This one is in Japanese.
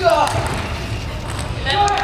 うわ